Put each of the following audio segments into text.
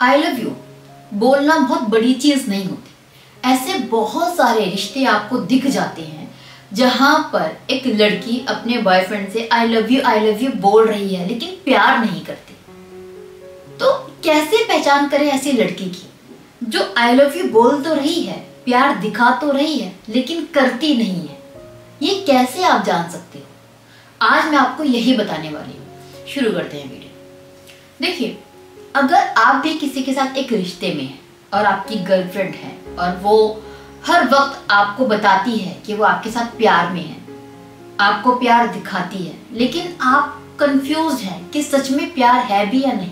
I love you बोलना बहुत बड़ी चीज़ नहीं होती। ऐसे बहुत सारे रिश्ते आपको दिख जाते हैं, जहाँ पर एक लड़की अपने बॉयफ्रेंड से I love you I love you बोल रही है, लेकिन प्यार नहीं करती। तो कैसे पहचान करें ऐसी लड़की की, जो आई लव यू बोल तो रही है, प्यार दिखा तो रही है, लेकिन करती नहीं है? ये कैसे आप जान सकते हो? आज मैं आपको यही बताने वाली हूँ। शुरू करते हैं वीडियो। देखिए अगर आप भी किसी के साथ एक रिश्ते में हैं और आपकी गर्लफ्रेंड है और वो हर वक्त आपको बताती है कि वो आपके साथ प्यार में है, आपको प्यार दिखाती है, लेकिन आप कंफ्यूज हैं कि सच में प्यार है भी या नहीं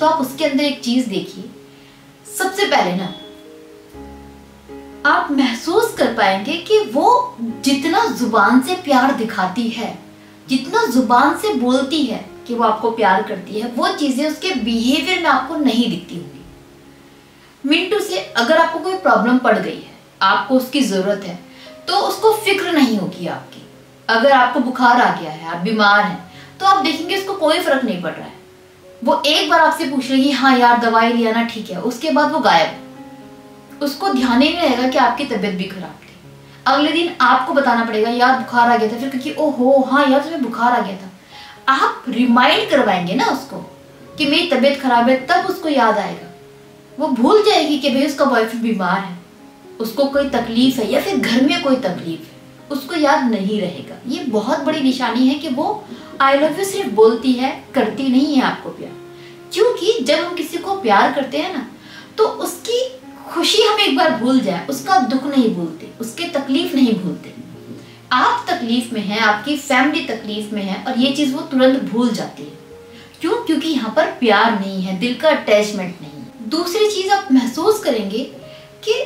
तो आप उसके अंदर एक चीज़ देखिए। सबसे पहले ना, आप महसूस कर पाएँगे कि वो जितना ज़ुबान से प्यार दिखाती है, जितना ज़ुबान से बोलती है कि वो आपको प्यार करती है, वो चीज़ें उसके बिहेवियर में आपको नहीं दिखती होंगी। मिंटू से अगर आपको कोई प्रॉब्लम पड़ गई है, आपको उसकी ज़रूरत है तो उसको फ़िक्र नहीं होगी आपकी। अगर आपको बुखार आ गया है, आप बीमार हैं तो आप देखेंगे उसको कोई फ़र्क नहीं पड़ रहा है। वो एक बार आपसे पूछ रही हाँ यार, दवाई लिया ना, ठीक है। उसके बाद वो गायब उसको ध्यान ही नहीं रहेगा कि आपकी तबीयत भी खराब थी। अगले दिन आपको बताना पड़ेगा, यार, बुखार आ गया था। फिर क्योंकि ओहो हाँ यार, तुम्हें बुखार आ गया था। आप रिमाइंड करवाएँगे ना उसको कि मेरी तबीयत खराब है, तब उसको याद आएगा। वो भूल जाएगी कि भाई उसका बॉयफ्रेंड बीमार है। उसको कोई तकलीफ़ है या फिर घर में कोई तकलीफ़ है, उसको याद नहीं रहेगा। ये बहुत बड़ी निशानी है कि वो आई लव यू सिर्फ़ बोलती है, करती नहीं है आपको प्यार। क्योंकि जब हम किसी को प्यार करते हैं ना तो उसकी खुशी हम एक बार भूल जाए, उसका दुख नहीं भूलते, उसके तकलीफ़ नहीं भूलते। आप तकलीफ़ में हैं, आपकी फैमिली तकलीफ़ में है और ये चीज़ वो तुरंत भूल जाती है। क्यों? क्योंकि यहाँ पर प्यार नहीं है, दिल का अटैचमेंट नहीं दूसरी चीज़ आप महसूस करेंगे कि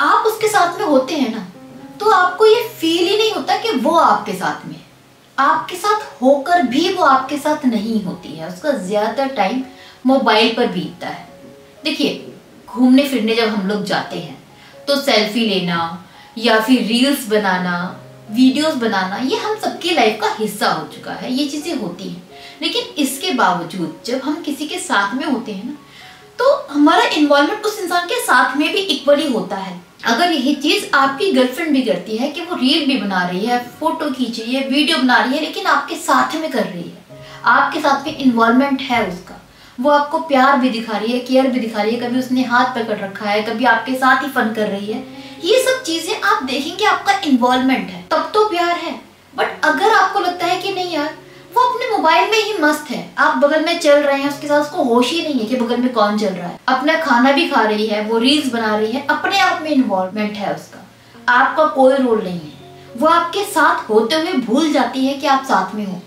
आप उसके साथ में होते हैं ना तो आपको ये फील ही नहीं होता कि वो आपके साथ में आपके साथ होकर भी वो आपके साथ नहीं होती है, उसका ज़्यादातर टाइम मोबाइल पर बीतता है। देखिए घूमने फिरने जब हम लोग जाते हैं तो सेल्फी लेना या फिर रील्स बनाना वीडियोस बनाना, ये हम सबकी लाइफ का हिस्सा हो चुका है, ये चीज़ें होती हैं। लेकिन इसके बावजूद, जब हम किसी के साथ में होते हैं ना तो हमारा इन्वॉल्वमेंट उस इंसान के साथ में भी इक्वली होता है। अगर यही चीज़ आपकी गर्लफ्रेंड भी करती है कि वो रील भी बना रही है फ़ोटो खींच रही है वीडियो बना रही है, लेकिन आपके साथ में कर रही है, आपके साथ में इन्वॉल्वमेंट है उसका। वो आपको प्यार भी दिखा रही है केयर भी दिखा रही है, कभी उसने हाथ पकड़ रखा है, कभी आपके साथ ही फन कर रही है ये सब चीज़ें आप देखेंगे आपका इन्वॉल्वमेंट है। तब तो प्यार है। बट अगर आपको लगता है कि नहीं यार, वो अपने मोबाइल में ही मस्त है। आप बगल में चल रहे हैं, उसके साथ उसको होश ही नहीं है कि बगल में कौन चल रहा है। अपना खाना भी खा रही है, वो रील्स बना रही है, अपने आप में इन्वॉल्वमेंट है उसका। आपका कोई रोल नहीं है। वो आपके साथ होते हुए भूल जाती है कि आप साथ में हो।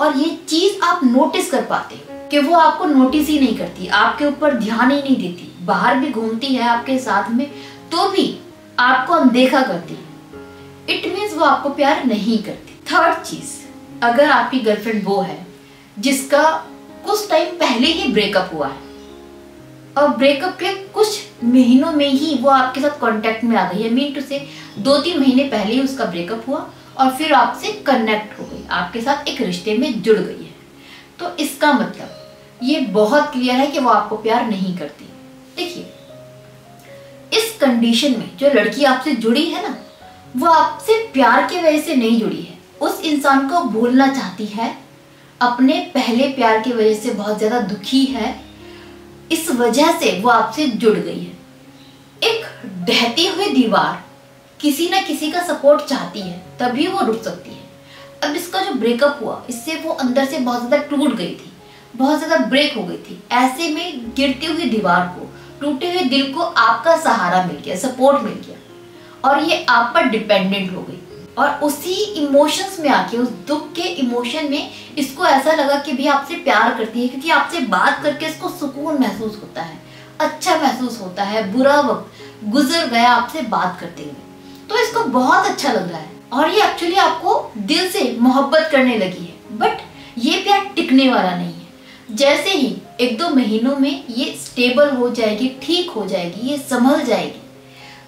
और ये चीज़ आप नोटिस कर पाते हो कि वो आपको नोटिस ही नहीं करती। आपके ऊपर ध्यान ही नहीं देती। बाहर भी घूमती है आपके साथ में तो भी आपको अनदेखा करती। है इट मीन्स वो आपको प्यार नहीं करती। थर्ड चीज़, अगर आपकी गर्लफ्रेंड वो है, जिसका कुछ टाइम पहले ही ब्रेकअप हुआ है, और ब्रेकअप के कुछ महीनों में ही वो आपके साथ कांटेक्ट में आ गई है मीन टू से दो तीन महीने पहले ही उसका ब्रेकअप हुआ, और फिर आपसे कनेक्ट हो गई, आपके साथ एक रिश्ते में जुड़ गई है। तो इसका मतलब ये बहुत क्लियर है कि वो आपको प्यार नहीं करती। कंडीशन में जो लड़की आपसे जुड़ी है ना, वो आपसे प्यार की वजह से नहीं जुड़ी है। उस इंसान को भूलना चाहती है, अपने पहले प्यार की वजह से बहुत ज़्यादा दुखी है, इस वजह से वो आपसे जुड़ गई है। एक ढहती हुई दीवार किसी ना किसी का सपोर्ट चाहती है, तभी वो रुक सकती है। अब इसका जो ब्रेकअप हुआ, इससे वो अंदर से बहुत ज़्यादा टूट गई थी, बहुत ज़्यादा ब्रेक हो गई थी। ऐसे में गिरती हुई दीवार को टूटे हुए दिल को आपका सहारा मिल गया सपोर्ट मिल गया। और ये आप पर डिपेंडेंट हो गई। और उसी इमोशंस में आके, उस दुख के इमोशन में इसको ऐसा लगा कि भी आपसे प्यार करती है, क्योंकि आपसे बात करके इसको सुकून महसूस होता है अच्छा महसूस होता है, बुरा वक्त गुजर गया आपसे बात करते हुए। तो इसको बहुत अच्छा लग रहा है। और ये एक्चुअली आपको दिल से मोहब्बत करने लगी है। बट ये प्यार टिकने वाला नहीं है। जैसे ही एक दो महीनों में ये स्टेबल हो जाएगी, ठीक हो जाएगी, ये संभल जाएगी।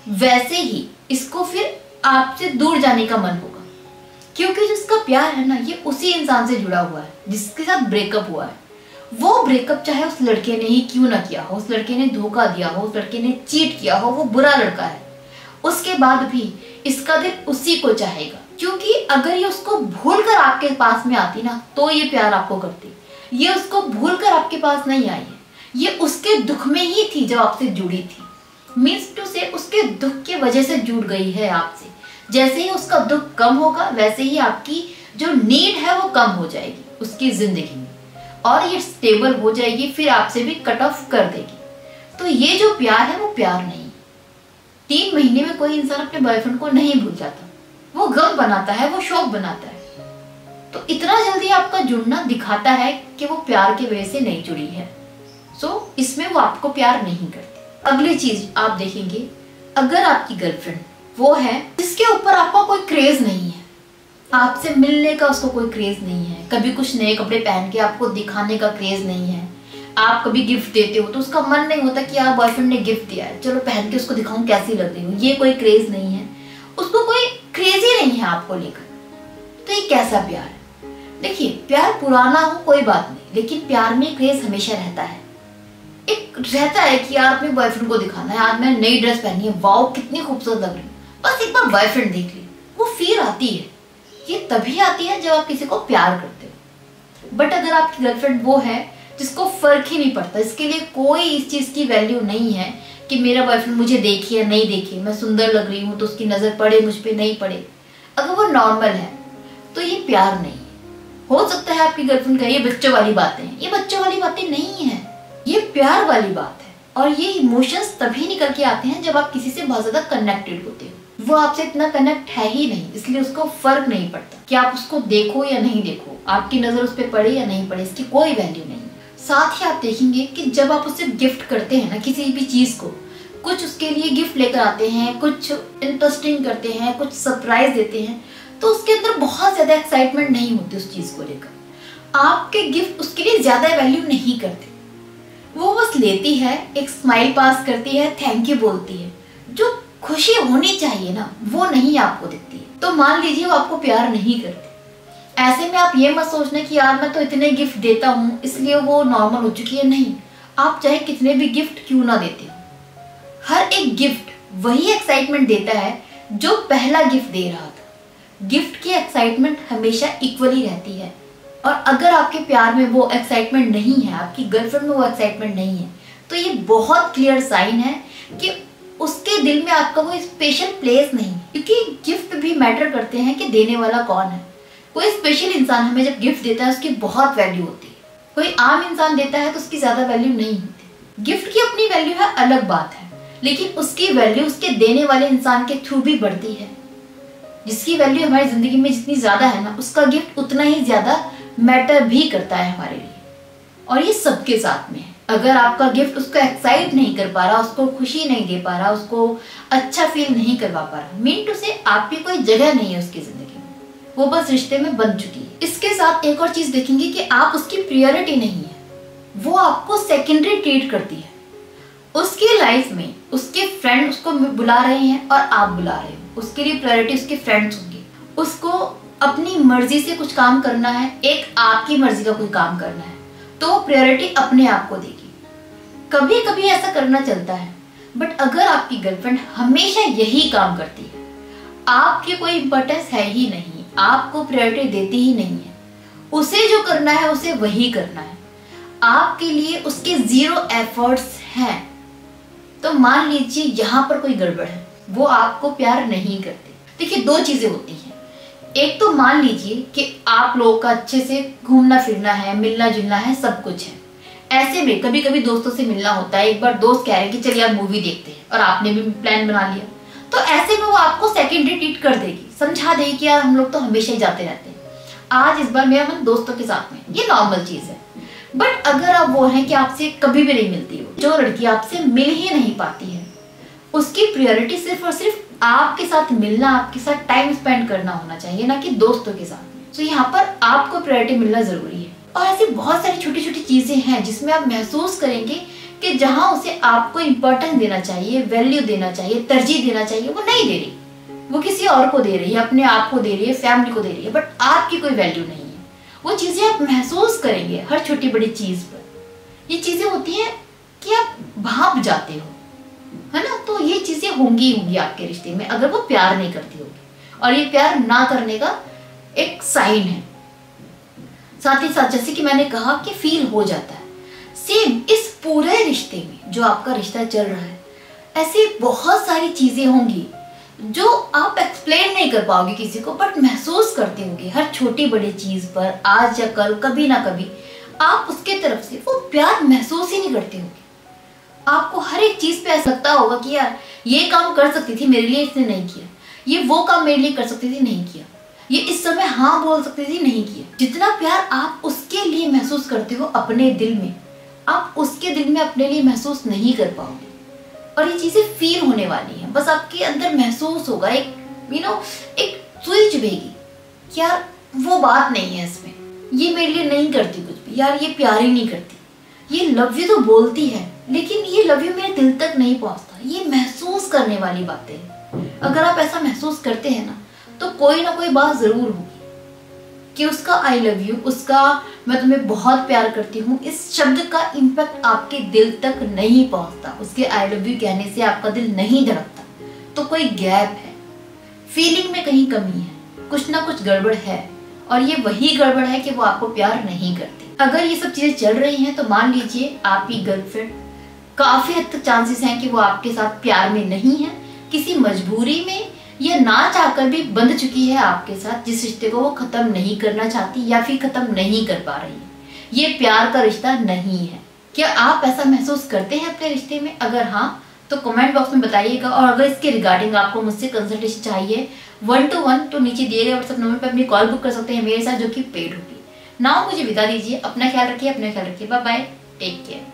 वैसे ही इसको फिर आपसे दूर जाने का मन होगा। क्योंकि जिसका प्यार है ना, ये उसी इंसान से जुड़ा हुआ है, जिसके साथ ब्रेकअप हुआ है। वो ब्रेकअप चाहे उस लड़के ने ही क्यों ना किया हो, उस लड़के ने धोखा दिया हो, उस लड़के ने चीट किया हो, वो बुरा लड़का है। उसके बाद भी इसका दिल उसी को चाहेगा। क्योंकि अगर ये उसको भूल कर आपके पास में आती ना तो ये प्यार आपको करती। ये उसको भूल कर आपके पास नहीं आई है। ये उसके दुख में ही थी जब आपसे जुड़ी थी। मीन्स टू से उसके दुख की वजह से जुड़ गई है आपसे। जैसे ही उसका दुख कम होगा, वैसे ही आपकी जो नीड है वो कम हो जाएगी उसकी ज़िंदगी में। और ये स्टेबल हो जाएगी, फिर आपसे भी कट ऑफ़ कर देगी। तो ये जो प्यार है वो प्यार नहीं। तीन महीने में कोई इंसान अपने बॉयफ्रेंड को नहीं भूल जाता। वो गम बनाता है, वो शौक बनाता है। तो इतना जल्दी आपका जुड़ना दिखाता है कि वो प्यार की वजह से नहीं जुड़ी है। सो so, इसमें वो आपको प्यार नहीं करती। अगली चीज़ आप देखेंगे अगर आपकी गर्लफ्रेंड वो है जिसके ऊपर आपका कोई क्रेज नहीं है आपसे मिलने का उसको कोई क्रेज नहीं है कभी कुछ नए कपड़े पहन के आपको दिखाने का क्रेज नहीं है आप कभी गिफ्ट देते हो तो उसका मन नहीं होता कि आप बॉयफ्रेंड ने गिफ्ट दिया है चलो पहन के उसको दिखाऊँ कैसी लग रही हूँ ये कोई क्रेज नहीं है। उसको कोई क्रेज ही नहीं है आपको लेकर। तो ये कैसा प्यार है? देखिए, प्यार पुराना हो कोई बात नहीं, लेकिन प्यार में क्रेज हमेशा रहता है। एक रहता है कि यार, अपने बॉयफ्रेंड को दिखाना है आज मैं नई ड्रेस पहनी है वाओ कितनी खूबसूरत लग रही बस एक बार बॉयफ्रेंड देख ली, वो फिर आती है। ये तभी आती है जब आप किसी को प्यार करते हो। बट अगर आपकी गर्लफ्रेंड वो है, जिसको फ़र्क ही नहीं पड़ता, इसके लिए कोई इस चीज़ की वैल्यू नहीं है कि मेरा बॉयफ्रेंड मुझे देखे या नहीं देखे, मैं सुंदर लग रही हूँ तो उसकी नज़र पड़े, मुझ पर नहीं पड़े। अगर वो नॉर्मल है तो ये प्यार नहीं है हो सकता है आपकी गर्लफ्रेंड का ये बच्चों वाली बातें, ये बच्चों वाली बातें नहीं है। ये प्यार वाली बात है। और ये इमोशंस तभी निकल के आते हैं जब आप किसी से बहुत ज़्यादा कनेक्टेड होते हो। वो आपसे इतना कनेक्ट है ही नहीं, इसलिए उसको फ़र्क नहीं पड़ता कि आप उसको देखो या नहीं देखो, आपकी नज़र उस पर पड़े या नहीं पड़े, इसकी कोई वैल्यू नहीं। साथ ही आप देखेंगे कि जब आप उसे गिफ्ट करते हैं ना किसी भी चीज़ को, कुछ उसके लिए गिफ्ट लेकर आते हैं, कुछ इंटरेस्टिंग करते हैं, कुछ सरप्राइज़ देते हैं तो उसके अंदर बहुत ज़्यादा एक्साइटमेंट नहीं होती उस चीज़ को लेकर। आपके गिफ्ट उसके लिए ज़्यादा वैल्यू नहीं करते। वो बस लेती है, एक स्माइल पास करती है थैंक यू बोलती है। जो खुशी होनी चाहिए ना, वो नहीं आपको देती है। तो मान लीजिए वो आपको प्यार नहीं करती। ऐसे में आप ये मत सोचना कि यार मैं तो इतने गिफ्ट देता हूँ, इसलिए वो नॉर्मल हो चुकी है। नहीं, आप चाहे कितने भी गिफ्ट क्यों ना देते हर एक गिफ्ट वही एक्साइटमेंट देता है, जो पहला गिफ्ट दे रहा था। गिफ्ट की एक्साइटमेंट हमेशा इक्वली रहती है। और अगर आपके प्यार में वो एक्साइटमेंट नहीं है, आपकी गर्लफ्रेंड में वो एक्साइटमेंट नहीं है तो ये बहुत क्लियर साइन है कि उसके दिल में आपका वो स्पेशल प्लेस नहीं। क्योंकि गिफ्ट भी मैटर करते हैं कि देने वाला कौन है। कोई स्पेशल इंसान हमें जब गिफ्ट देता है, उसकी बहुत वैल्यू होती है। कोई आम इंसान देता है तो उसकी ज़्यादा वैल्यू नहीं होती। गिफ्ट की अपनी वैल्यू है, अलग बात है। लेकिन उसकी वैल्यू उसके देने वाले इंसान के थ्रू भी बढ़ती है। जिसकी वैल्यू हमारी ज़िंदगी में जितनी ज़्यादा है ना, उसका गिफ्ट उतना ही ज़्यादा मैटर भी करता है हमारे लिए। और ये सबके साथ में है। अगर आपका गिफ्ट उसको एक्साइट नहीं कर पा रहा, उसको खुशी नहीं दे पा रहा, उसको अच्छा फील नहीं करवा पा रहा मीन टू से आपकी कोई जगह नहीं है उसकी ज़िंदगी में। वो बस रिश्ते में बन चुकी है। इसके साथ एक और चीज़ देखेंगे कि आप उसकी प्रियोरिटी नहीं है। वो आपको सेकेंडरी ट्रीट करती है। उसकी लाइफ में उसके फ्रेंड उसको बुला रहे हैं और आप बुला रहे हो। उसके लिए प्रायोरिटी उसके फ्रेंड्स होंगे। उसको अपनी मर्ज़ी से कुछ काम करना है, एक आपकी मर्ज़ी का कोई काम करना है तो प्रायोरिटी अपने आप को देगी। कभी कभी ऐसा करना चलता है बट अगर आपकी गर्लफ्रेंड हमेशा यही काम करती है, आपकी कोई इंपॉर्टेंस है ही नहीं, आपको प्रायोरिटी देती ही नहीं है, उसे जो करना है, उसे वही करना है। आपके लिए उसके ज़ीरो एफर्ट्स हैं। तो मान लीजिए यहाँ पर कोई गड़बड़ है। वो आपको प्यार नहीं करते। देखिए, दो चीज़ें होती हैं। एक तो मान लीजिए कि आप लोगों का अच्छे से घूमना फिरना है, मिलना जुलना है, सब कुछ है। ऐसे में कभी कभी दोस्तों से मिलना होता है, एक बार दोस्त कह रहे हैं कि चलिए आप मूवी देखते हैं और आपने भी प्लान बना लिया। तो ऐसे में वो आपको सेकेंडरी ट्रीट कर देगी। समझा देगी कि यार, हम लोग तो हमेशा ही जाते रहते हैं। आज इस बार मेरा मन दोस्तों के साथ में ये नॉर्मल चीज़ है। बट अगर आप वो है कि आपसे कभी भी नहीं मिलती हो, जो लड़की आपसे मिल ही नहीं पाती है उसकी प्रियोरिटी सिर्फ़ और सिर्फ़ आपके साथ मिलना, आपके साथ टाइम स्पेंड करना होना चाहिए, ना कि दोस्तों के साथ। तो यहाँ पर आपको प्रायोरिटी मिलना ज़रूरी है। और ऐसी बहुत सारी छोटी छोटी चीज़ें हैं जिसमें आप महसूस करेंगे कि जहाँ उसे आपको इंपॉर्टेंस देना चाहिए वैल्यू देना चाहिए, तरजीह देना चाहिए, वो नहीं दे रही। वो किसी और को दे रही है, अपने आप को दे रही है फैमिली को दे रही है बट आपकी कोई वैल्यू नहीं है। वो चीज़ें आप महसूस करेंगे हर छोटी बड़ी चीज़ पर। ये चीज़ें होती हैं कि आप भाप जाते हो। है ना? तो ये चीज़ें होंगी होंगी आपके रिश्ते में, अगर वो प्यार नहीं करती होगी। और ये प्यार ना करने का एक साइन है। साथ ही साथ, जैसे कि मैंने कहा कि फील हो जाता है। सेम इस पूरे रिश्ते में जो आपका रिश्ता चल रहा है, ऐसी बहुत सारी चीज़ें होंगी जो आप एक्सप्लेन नहीं कर पाओगे किसी को बट महसूस करते होंगे। हर छोटी बड़ी चीज़ पर, आज या कल, कभी ना कभी, आप उसके तरफ़ से वो प्यार महसूस ही नहीं करते होंगे। आपको हर एक चीज़ पे ऐसा लगता होगा कि यार, ये काम कर सकती थी, मेरे लिए इसने नहीं किया। ये वो काम मेरे लिए कर सकती थी, नहीं किया। ये इस समय हाँ बोल सकती थी, नहीं किया। जितना प्यार आप उसके लिए महसूस करते हो अपने दिल में, आप उसके दिल में अपने लिए महसूस नहीं कर पाओगे। और ये चीज़ें फील होने वाली हैं। बस आपके अंदर महसूस होगा, एक यू नो एक सुई चुभेगी यार, वो बात नहीं है इसमें। ये मेरे लिए नहीं करती कुछ भी। यार, ये प्यार ही नहीं करती। ये लव यू तो बोलती है। लेकिन ये लव यू मेरे दिल तक नहीं पहुँचता। ये महसूस करने वाली बातें। हैं अगर आप ऐसा महसूस करते हैं ना तो कोई ना कोई बात ज़रूर होगी। कि उसका आई लव यू उसका मैं तुम्हें बहुत प्यार करती हूँ, इस शब्द का इम्पैक्ट आपके दिल तक नहीं पहुँचता। उसके आई लव यू कहने से आपका दिल नहीं धड़कता। तो कोई गैप है। फीलिंग में कहीं कमी है। कुछ ना कुछ गड़बड़ है। और ये वही गड़बड़ है कि वो आपको प्यार नहीं करती। अगर ये सब चीज़ें चल रही हैं तो मान लीजिए आपकी गर्लफ्रेंड काफ़ी हद तक चांसेस हैं कि वो आपके साथ प्यार में नहीं है, किसी मजबूरी में, या ना चाहकर भी बंध चुकी है आपके साथ, जिस रिश्ते को वो खत्म नहीं करना चाहती या फिर खत्म नहीं कर पा रही है। ये प्यार का रिश्ता नहीं है। क्या आप ऐसा महसूस करते हैं अपने रिश्ते में? अगर हाँ तो कमेंट बॉक्स में बताइएगा और अगर इसके रिगार्डिंग आपको मुझसे कंसल्टेशन चाहिए वन टू वन तो नीचे दिए गए व्हाट्सएप नंबर पर अपनी कॉल बुक कर सकते हैं मेरे साथ, जो कि पेड होगी। ना मुझे विदा दीजिए। अपना ख्याल रखिए, अपना ख्याल रखिए। Bye bye take care